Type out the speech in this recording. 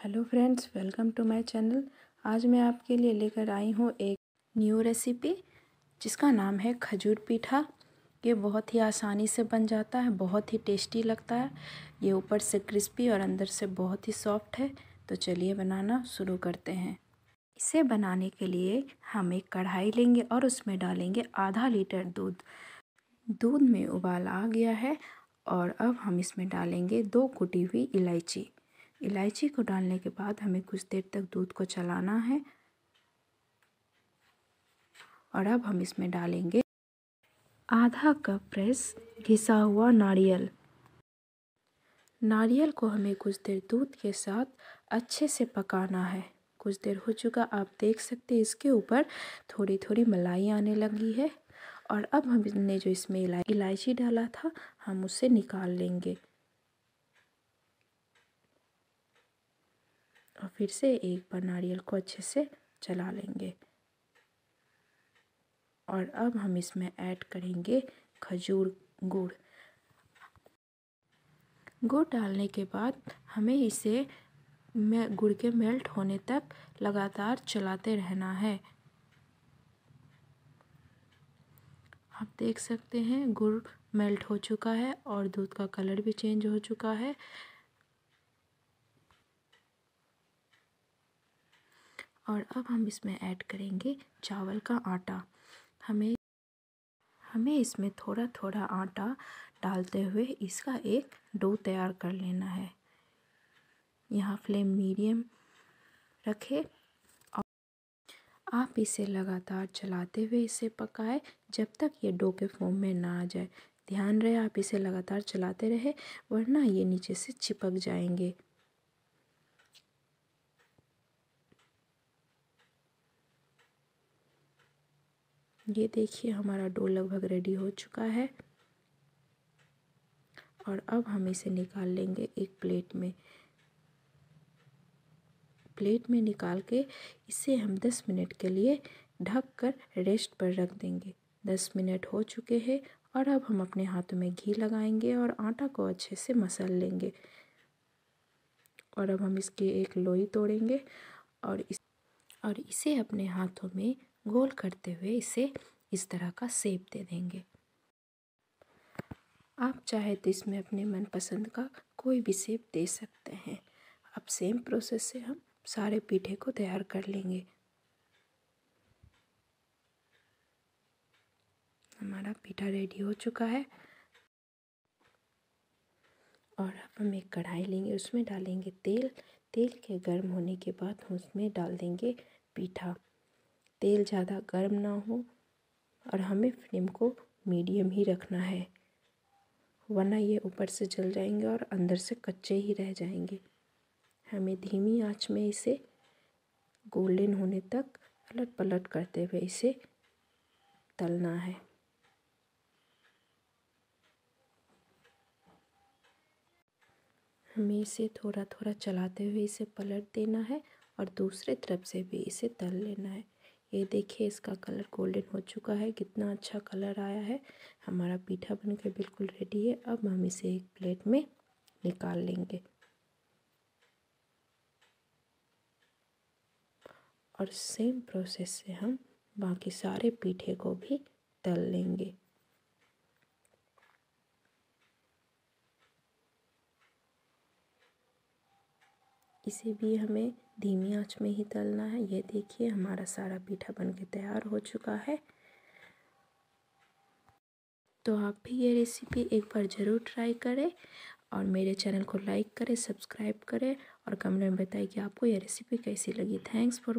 Hello friends, welcome to my channel. आज मैं आपके लिए लेकर आई हूँ एक न्यू रेसिपी, जिसका नाम है खजूर पीठा। ये बहुत ही आसानी से बन जाता है, बहुत ही टेस्टी लगता है। ये ऊपर से क्रिस्पी और अंदर से बहुत ही सॉफ्ट है। तो चलिए बनाना शुरू करते हैं। इसे बनाने के लिए हम एक कढ़ाई लेंगे और उसमें डालेंगे आधा लीटर दूध। दूध में उबाल आ गया है और अब हम इसमें डालेंगे दो कुटी हुई इलायची। इलायची को डालने के बाद हमें कुछ देर तक दूध को चलाना है। और अब हम इसमें डालेंगे आधा कप प्रेस घिसा हुआ नारियल। नारियल को हमें कुछ देर दूध के साथ अच्छे से पकाना है। कुछ देर हो चुका, आप देख सकते हैं इसके ऊपर थोड़ी थोड़ी मलाई आने लगी है। और अब हमने जो इसमें इलायची डाला था, हम उसे निकाल लेंगे। और फिर से एक बार नारियल को अच्छे से चला लेंगे। और अब हम इसमें ऐड करेंगे खजूर गुड़। गुड़ डालने के बाद हमें इसे में, गुड़ के मेल्ट होने तक लगातार चलाते रहना है। आप देख सकते हैं, गुड़ मेल्ट हो चुका है और दूध का कलर भी चेंज हो चुका है। और अब हम इसमें ऐड करेंगे चावल का आटा। हमें हमें इसमें थोड़ा थोड़ा आटा डालते हुए इसका एक डो तैयार कर लेना है। यहाँ फ्लेम मीडियम रखें। और आप इसे लगातार चलाते हुए इसे पकाएँ जब तक ये डो के फॉर्म में ना आ जाए। ध्यान रहे आप इसे लगातार चलाते रहे, वरना ये नीचे से चिपक जाएँगे। ये देखिए हमारा डो लगभग रेडी हो चुका है। और अब हम इसे निकाल लेंगे एक प्लेट में। प्लेट में निकाल के इसे हम 10 मिनट के लिए ढक कर रेस्ट पर रख देंगे। 10 मिनट हो चुके हैं और अब हम अपने हाथों में घी लगाएँगे और आटा को अच्छे से मसल लेंगे। और अब हम इसकी एक लोई तोड़ेंगे और इस, और इसे अपने हाथों में गोल करते हुए इसे इस तरह का सेप दे देंगे। आप चाहे तो इसमें अपने मनपसंद का कोई भी सेप दे सकते हैं। अब सेम प्रोसेस से हम सारे पीठे को तैयार कर लेंगे। हमारा पीठा रेडी हो चुका है। और अब हम एक कढ़ाई लेंगे, उसमें डालेंगे तेल। तेल के गर्म होने के बाद हम उसमें डाल देंगे पीठा। तेल ज़्यादा गर्म ना हो और हमें फ्लेम को मीडियम ही रखना है, वरना ये ऊपर से जल जाएँगे और अंदर से कच्चे ही रह जाएँगे। हमें धीमी आँच में इसे गोल्डन होने तक पलट पलट करते हुए इसे तलना है। हमें इसे थोड़ा थोड़ा चलाते हुए इसे पलट देना है और दूसरे तरफ़ से भी इसे तल लेना है। ये देखिए इसका कलर गोल्डन हो चुका है, कितना अच्छा कलर आया है। हमारा पीठा बनकर बिल्कुल रेडी है। अब हम इसे एक प्लेट में निकाल लेंगे। और सेम प्रोसेस से हम बाकी सारे पीठे को भी तल लेंगे। इसे भी हमें धीमी आँच में ही तलना है। ये देखिए, हमारा सारा पीठा बनके तैयार हो चुका है। तो आप भी ये रेसिपी एक बार ज़रूर ट्राई करें और मेरे चैनल को लाइक करें सब्सक्राइब करें और कमेंट में बताएँ कि आपको यह रेसिपी कैसी लगी। Thanks for